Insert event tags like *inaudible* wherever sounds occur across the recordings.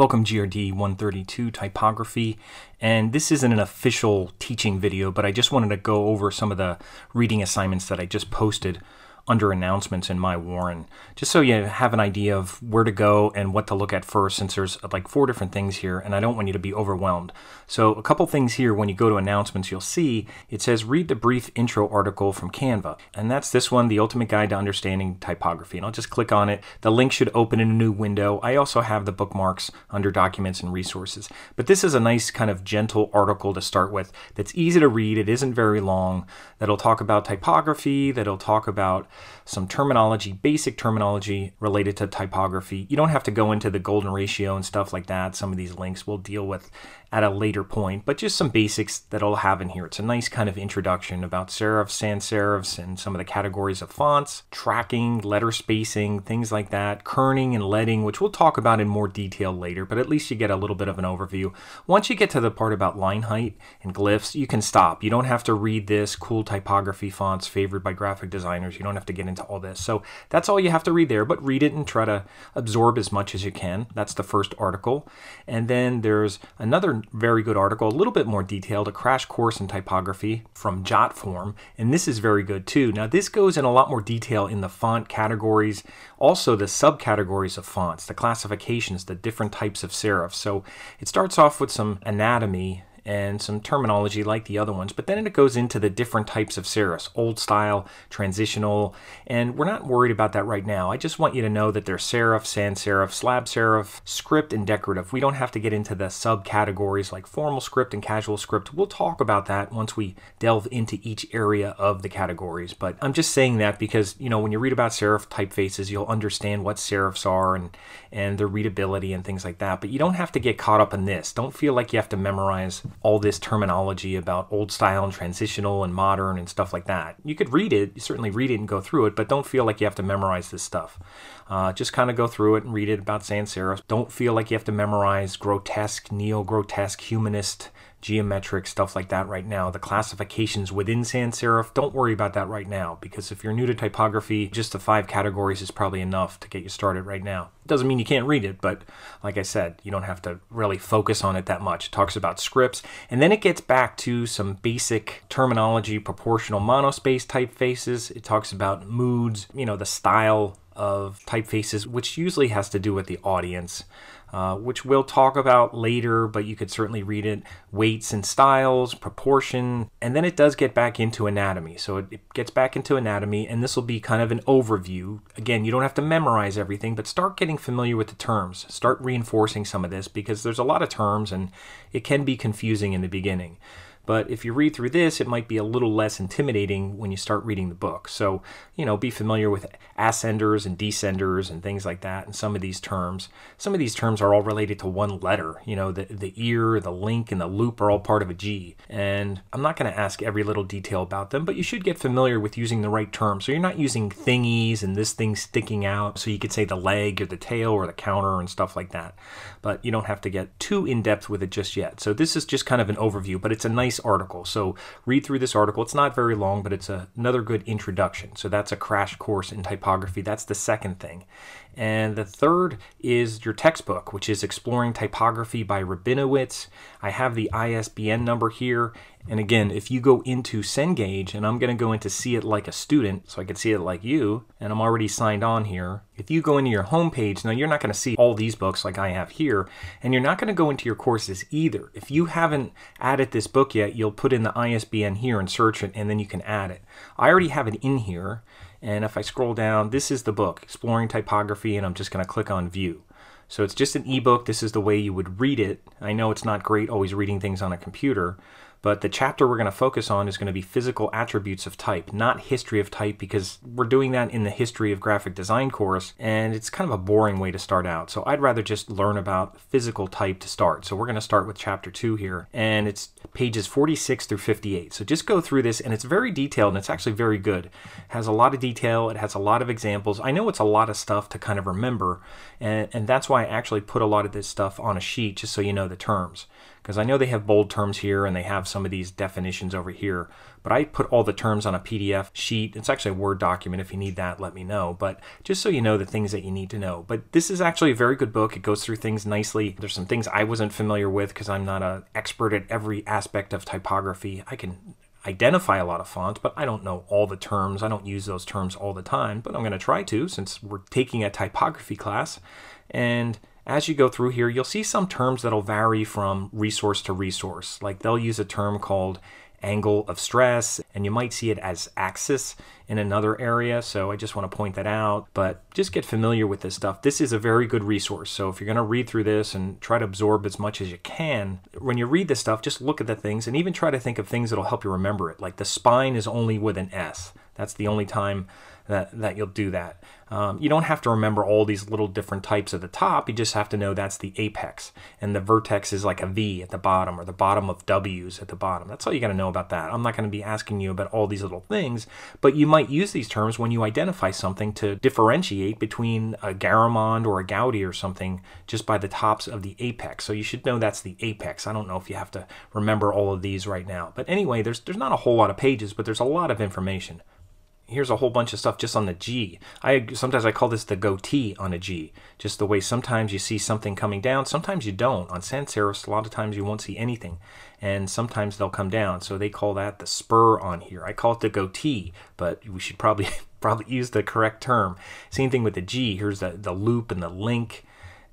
Welcome GRD 132 Typography, and this isn't an official teaching video, but I just wanted to go over some of the reading assignments that I just posted under announcements in my Warren, just so you have an idea of where to go and what to look at first, since there's like four different things here, and I don't want you to be overwhelmed. So, a couple things here when you go to announcements, you'll see it says read the brief intro article from Canva, and that's this one, The Ultimate Guide to Understanding Typography. And I'll just click on it. The link should open in a new window. I also have the bookmarks under Documents and Resources. But this is a nice kind of gentle article to start with that's easy to read. It isn't very long. That'll talk about typography, that'll talk about some terminology, basic terminology related to typography. You don't have to go into the golden ratio and stuff like that. Some of these links we'll deal with at a later point, but just some basics that I'll have in here. It's a nice kind of introduction about serifs, sans serifs, and some of the categories of fonts, tracking, letter spacing, things like that, kerning and leading, which we'll talk about in more detail later, but at least you get a little bit of an overview. Once you get to the part about line height and glyphs, you can stop. You don't have to read this cool typography fonts favored by graphic designers. You don't have to get into all this. So that's all you have to read there, but read it and try to absorb as much as you can. That's the first article. And then there's another very good article, a little bit more detailed, a crash course in typography from Jotform, and this is very good too. Now this goes in a lot more detail in the font categories, also the subcategories of fonts, the classifications, the different types of serifs. So it starts off with some anatomy and some terminology like the other ones, but then it goes into the different types of serifs, old style, transitional, and we're not worried about that right now. I just want you to know that there's serif, sans serif, slab serif, script, and decorative. We don't have to get into the subcategories like formal script and casual script. We'll talk about that once we delve into each area of the categories, but I'm just saying that because, you know, when you read about serif typefaces, you'll understand what serifs are and, and their readability and things like that, but you don't have to get caught up in this. Don't feel like you have to memorize all this terminology about old style and transitional and modern and stuff like that. You could read it, you certainly read it and go through it, but don't feel like you have to memorize this stuff. Uh, just kind of go through it and read it about sans serif. Don't feel like you have to memorize grotesque, neo grotesque, humanist, geometric stuff like that right now. The classifications within sans serif, don't worry about that right now because if you're new to typography, just the five categories is probably enough to get you started right now. Doesn't mean you can't read it, but like I said, you don't have to really focus on it that much. It talks about scripts, and then it gets back to some basic terminology, proportional monospace typefaces. It talks about moods, you know, the style of typefaces, which usually has to do with the audience, uh, which we'll talk about later, but you could certainly read it. Weights and styles, proportion, and then it does get back into anatomy. So it, it gets back into anatomy, and this will be kind of an overview. Again, you don't have to memorize everything, but start getting familiar with the terms. Start reinforcing some of this because there's a lot of terms and it can be confusing in the beginning. But if you read through this, it might be a little less intimidating when you start reading the book. So, you know, be familiar with ascenders and descenders and things like that and some of these terms. Some of these terms are all related to one letter. You know, the, the ear, the link, and the loop are all part of a G. And I'm not going to ask every little detail about them, but you should get familiar with using the right term. So you're not using thingies and this thing sticking out. So you could say the leg or the tail or the counter and stuff like that. But you don't have to get too in depth with it just yet. So this is just kind of an overview, but it's a nice article. So read through this article. It's not very long, but it's a, another good introduction. So that's a crash course in typography. That's the second thing. And the third is your textbook, which is Exploring Typography by Rabinowitz. I have the ISBN number here. And again, if you go into Cengage, and I'm going to go into See It Like a Student, so I can see it like you, and I'm already signed on here. If you go into your homepage, now you're not going to see all these books like I have here, and you're not going to go into your courses either. If you haven't added this book yet, you'll put in the ISBN here and search it, and then you can add it. I already have it in here. And if I scroll down, this is the book, Exploring Typography, and I'm just going to click on View. So it's just an ebook. This is the way you would read it. I know it's not great always reading things on a computer, but the chapter we're going to focus on is going to be physical attributes of type, not history of type, because we're doing that in the history of graphic design course, and it's kind of a boring way to start out. So I'd rather just learn about physical type to start. So we're going to start with chapter two here, and it's pages 46 through 58. So just go through this, and it's very detailed, and it's actually very good. It has a lot of detail, it has a lot of examples. I know it's a lot of stuff to kind of remember, and, and that's why I actually put a lot of this stuff on a sheet just so you know the terms because I know they have bold terms here and they have some of these definitions over here, but I put all the terms on a PDF sheet. It's actually a Word document. If you need that, let me know. But just so you know the things that you need to know. But this is actually a very good book. It goes through things nicely. There's some things I wasn't familiar with because I'm not an expert at every aspect of typography. I can identify a lot of fonts, but I don't know all the terms. I don't use those terms all the time, but I'm going to try to since we're taking a typography class. And as you go through here, you'll see some terms that'll vary from resource to resource. Like they'll use a term called angle of stress, and you might see it as axis in another area. So I just want to point that out, but just get familiar with this stuff. This is a very good resource. So if you're going to read through this and try to absorb as much as you can, when you read this stuff, just look at the things and even try to think of things that'll help you remember it. Like the spine is only with an S. That's the only time that, that you'll do that. Um, you don't have to remember all these little different types at the top. You just have to know that's the apex. And the vertex is like a V at the bottom or the bottom of W's at the bottom. That's all you got to know about that. I'm not going to be asking you about all these little things, but you might use these terms when you identify something to differentiate between a Garamond or a Goudy or something just by the tops of the apex. So you should know that's the apex. I don't know if you have to remember all of these right now. But anyway, there's, there's not a whole lot of pages, but there's a lot of information here's a whole bunch of stuff just on the G. I sometimes I call this the goatee on a G. Just the way sometimes you see something coming down, sometimes you don't. On sans serifs, a lot of times you won't see anything, and sometimes they'll come down. So they call that the spur on here. I call it the goatee, but we should probably *laughs* probably use the correct term. Same thing with the G. Here's the the loop and the link,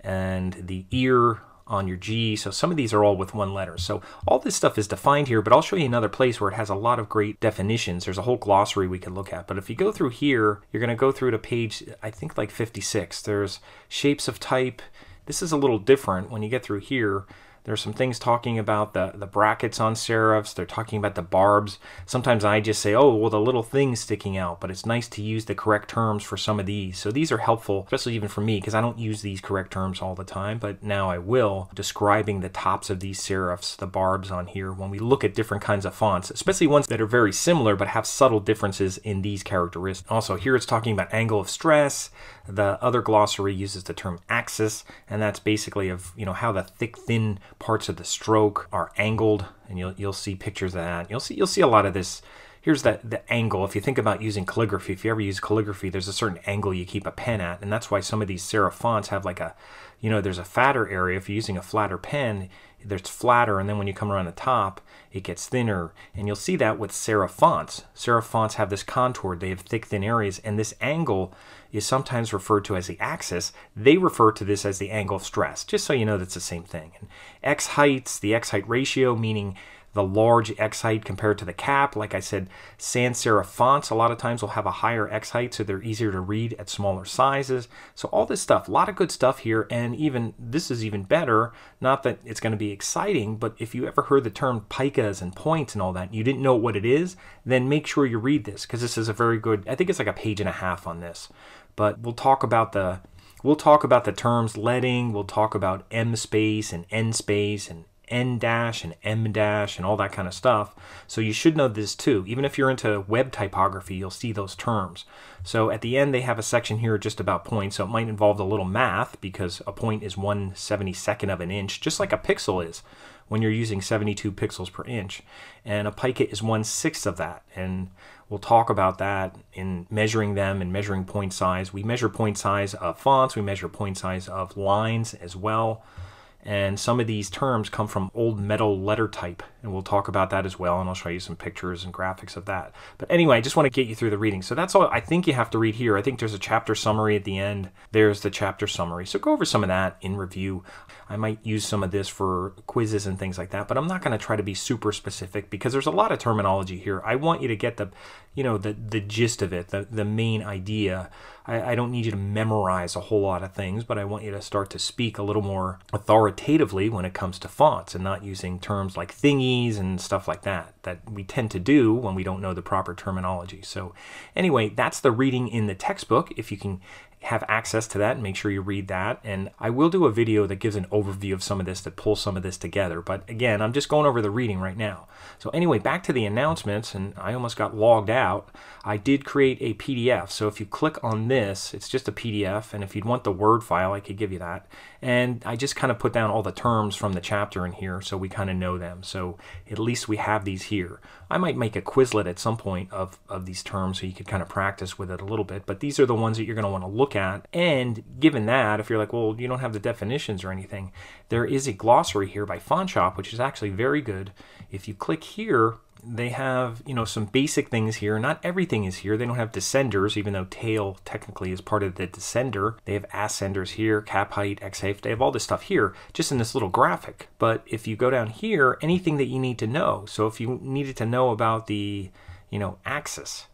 and the ear on your G. So some of these are all with one letter. So all this stuff is defined here, but I'll show you another place where it has a lot of great definitions. There's a whole glossary we can look at. But if you go through here, you're going to go through to page, I think like 56. There's shapes of type. This is a little different when you get through here. There's some things talking about the, the brackets on serifs. They're talking about the barbs. Sometimes I just say, oh, well, the little thing's sticking out, but it's nice to use the correct terms for some of these. So these are helpful, especially even for me, because I don't use these correct terms all the time, but now I will, describing the tops of these serifs, the barbs on here, when we look at different kinds of fonts, especially ones that are very similar but have subtle differences in these characteristics. Also, here it's talking about angle of stress. The other glossary uses the term axis, and that's basically of, you know, how the thick, thin parts of the stroke are angled, and you'll you'll see pictures of that. You'll see you'll see a lot of this. Here's the, the angle. If you think about using calligraphy, if you ever use calligraphy, there's a certain angle you keep a pen at, and that's why some of these serif fonts have like a, you know, there's a fatter area. If you're using a flatter pen, there's flatter, and then when you come around the top, it gets thinner. And you'll see that with serif fonts. Serif fonts have this contour, they have thick, thin areas, and this angle is sometimes referred to as the axis. They refer to this as the angle of stress, just so you know that's the same thing. And x heights, the x height ratio, meaning the large X height compared to the cap. Like I said, sans serif fonts a lot of times will have a higher X height so they're easier to read at smaller sizes. So all this stuff, a lot of good stuff here and even this is even better. Not that it's going to be exciting, but if you ever heard the term picas and points and all that, and you didn't know what it is, then make sure you read this because this is a very good, I think it's like a page and a half on this. But we'll talk about the We'll talk about the terms leading, we'll talk about M space and N space and N dash and M dash and all that kind of stuff. So you should know this too. Even if you're into web typography, you'll see those terms. So at the end, they have a section here just about points. So it might involve a little math because a point is 1 72nd of an inch, just like a pixel is when you're using 72 pixels per inch. And a pica is 1 sixth of that. And we'll talk about that in measuring them and measuring point size. We measure point size of fonts, we measure point size of lines as well. And some of these terms come from old metal letter type, and we'll talk about that as well, and I'll show you some pictures and graphics of that. But anyway, I just want to get you through the reading. So that's all I think you have to read here. I think there's a chapter summary at the end. There's the chapter summary. So go over some of that in review. I might use some of this for quizzes and things like that, but I'm not going to try to be super specific because there's a lot of terminology here. I want you to get the, you know, the, the gist of it, the, the main idea I, I don't need you to memorize a whole lot of things, but I want you to start to speak a little more authoritatively when it comes to fonts and not using terms like thingies and stuff like that that we tend to do when we don't know the proper terminology. So anyway, that's the reading in the textbook. If you can have access to that make sure you read that. And I will do a video that gives an overview of some of this, that pulls some of this together. But again, I'm just going over the reading right now. So anyway, back to the announcements, and I almost got logged out. I did create a PDF. So if you click on this, this. It's just a PDF, and if you'd want the Word file, I could give you that. And I just kind of put down all the terms from the chapter in here so we kind of know them. So at least we have these here. I might make a Quizlet at some point of, of these terms so you could kind of practice with it a little bit, but these are the ones that you're going to want to look at. And given that, if you're like, well, you don't have the definitions or anything, there is a glossary here by FontShop, which is actually very good. If you click here, they have you know some basic things here. Not everything is here. They don't have descenders even though tail technically is part of the descender. They have ascenders here cap height x height. They have all this stuff here just in this little graphic. But if you go down here anything that you need to know. So if you needed to know about the you know axis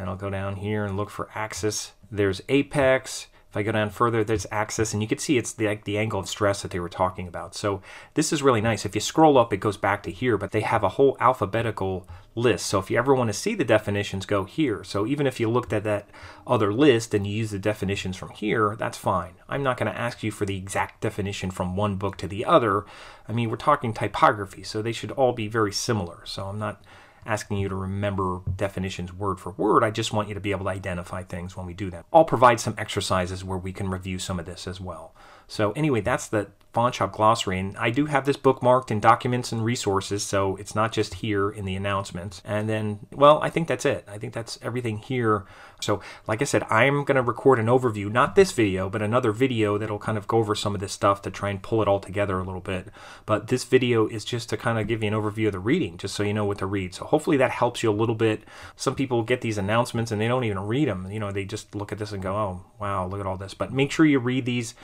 and I'll go down here and look for axis there's apex if I go down further, there's axis, and you can see it's the, like the angle of stress that they were talking about. So this is really nice. If you scroll up, it goes back to here, but they have a whole alphabetical list. So if you ever want to see the definitions, go here. So even if you looked at that other list and you use the definitions from here, that's fine. I'm not going to ask you for the exact definition from one book to the other. I mean, we're talking typography, so they should all be very similar. So I'm not asking you to remember definitions word for word. I just want you to be able to identify things when we do that. I'll provide some exercises where we can review some of this as well. So anyway, that's the FontShop glossary. And I do have this bookmarked in documents and resources, so it's not just here in the announcements. And then, well, I think that's it. I think that's everything here. So, like I said, I'm going to record an overview, not this video, but another video that'll kind of go over some of this stuff to try and pull it all together a little bit. But this video is just to kind of give you an overview of the reading, just so you know what to read. So hopefully that helps you a little bit. Some people get these announcements and they don't even read them. You know, they just look at this and go, oh, wow, look at all this. But make sure you read these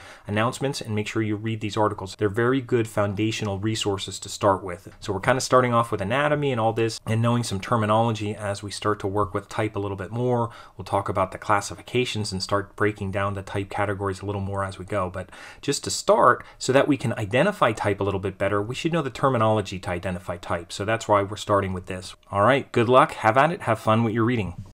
announcements and make sure you read these articles. They're very good foundational resources to start with. So we're kind of starting off with anatomy and all this and knowing some terminology as we start to work with type a little bit more. We'll talk about the classifications and start breaking down the type categories a little more as we go. But just to start, so that we can identify type a little bit better, we should know the terminology to identify type. So that's why we're starting with this. All right, good luck. Have at it. Have fun with your reading.